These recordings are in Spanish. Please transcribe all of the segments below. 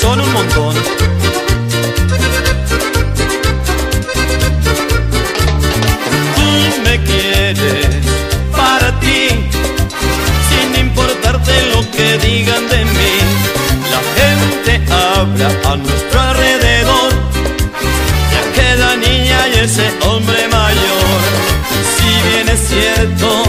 son un montón. Tú me quieres para ti, sin importarte lo que digan de mí. La gente habla a nuestro alrededor de aquella niña y ese hombre mayor. Si bien es cierto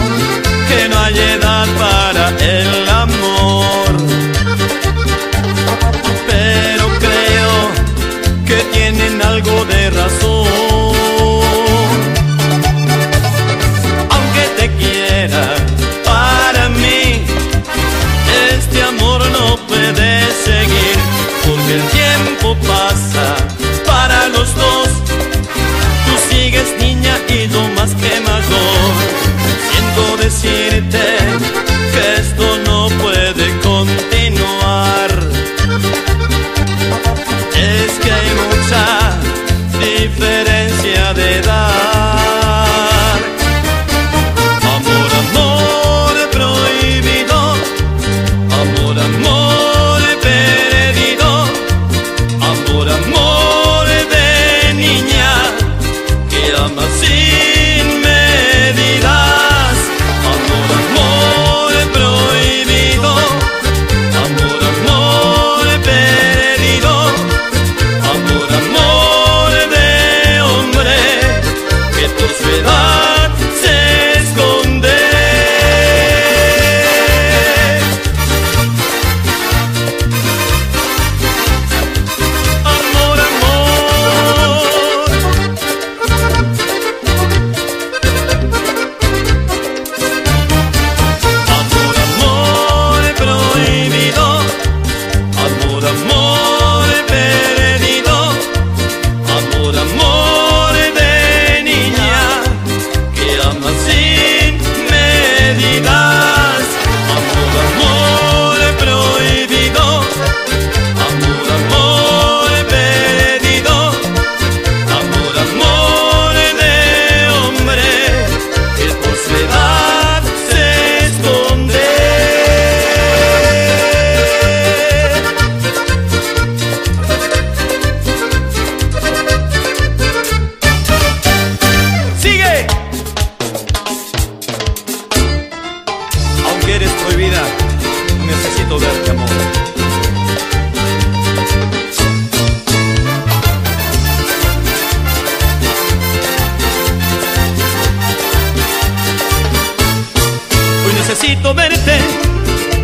necesito verte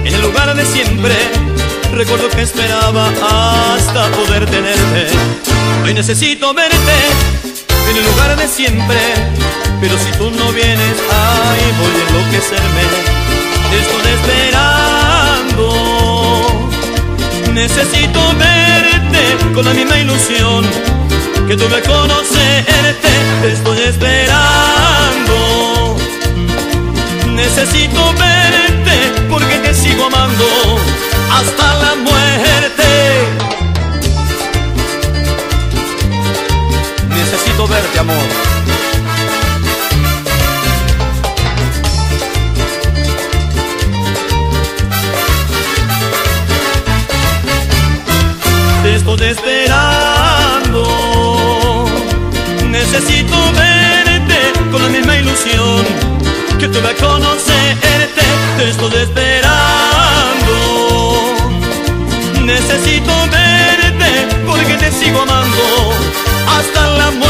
en el lugar de siempre. Recuerdo que esperaba hasta poder tenerte. Hoy necesito verte en el lugar de siempre. Pero si tú no vienes, ay, voy a enloquecerme. Te estoy esperando. Necesito verte con la misma ilusión que tuve conocerte. Te estoy esperando. Hasta la muerte. Necesito verte, amor. Te estoy esperando. Necesito verte con la misma ilusión que tuve a Necesito verte porque te sigo amando hasta la muerte.